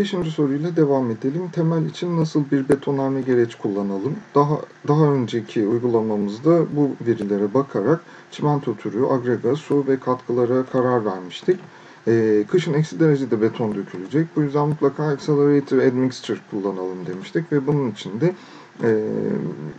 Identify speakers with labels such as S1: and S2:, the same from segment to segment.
S1: Beşinci soruyla devam edelim. Temel için nasıl bir betonarme gereç kullanalım? Daha daha önceki uygulamamızda bu verilere bakarak çimento türü, agrega, su ve katkılara karar vermiştik. Ee, kışın eksi derecede beton dökülecek. Bu yüzden mutlaka accelerator admixture kullanalım demiştik ve bunun için de e,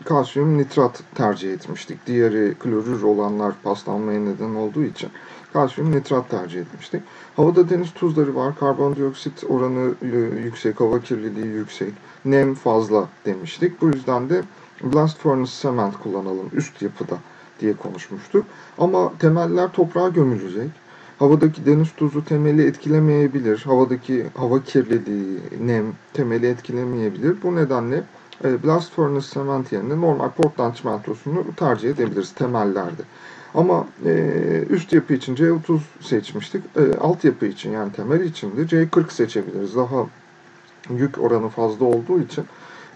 S1: kalsiyum nitrat tercih etmiştik. Diğeri klorür olanlar paslanmaya neden olduğu için kalsiyum nitrat tercih etmiştik. Havada deniz tuzları var, karbondioksit oranı e, yüksek, hava kirliliği yüksek, nem fazla demiştik. Bu yüzden de blast furnace cement kullanalım üst yapıda diye konuşmuştuk. Ama temeller toprağa gömülecek. Havadaki deniz tuzu temeli etkilemeyebilir. Havadaki hava kirliliği, nem temeli etkilemeyebilir. Bu nedenle e, blast furnace cement yerine normal Portland çimentosunu tercih edebiliriz temellerde. Ama e, üst yapı için C30 seçmiştik. E, alt yapı için yani temel için de C40 seçebiliriz. Daha yük oranı fazla olduğu için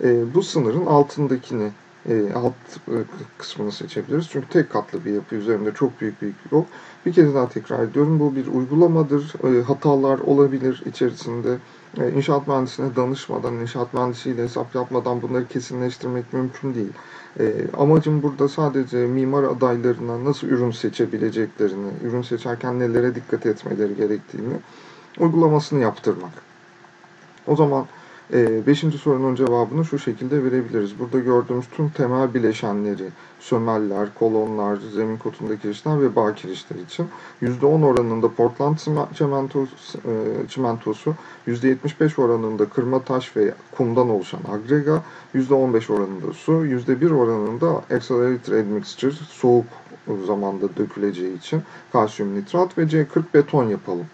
S1: e, bu sınırın altındakini e, alt e, kısmını seçebiliriz. Çünkü tek katlı bir yapı üzerinde çok büyük bir yok. Bir kez daha tekrar ediyorum. Bu bir uygulamadır. E, hatalar olabilir içerisinde. E, inşaat mühendisine danışmadan, inşaat mühendisiyle hesap yapmadan bunları kesinleştirmek mümkün değil. E, amacım burada sadece mimar adaylarına nasıl ürün seçebileceklerini, ürün seçerken nelere dikkat etmeleri gerektiğini uygulamasını yaptırmak. O zaman e, beşinci sorunun cevabını şu şekilde verebiliriz. Burada gördüğümüz tüm temel bileşenleri, sömeller, kolonlar, zemin kotundaki kirişler ve bağ kirişler için %10 oranında Portland çimentosu, e, çimentosu, %75 oranında kırma taş ve kumdan oluşan agrega, %15 oranında su, %1 oranında accelerated admixture, soğuk zamanda döküleceği için kalsiyum nitrat ve C40 beton yapalım.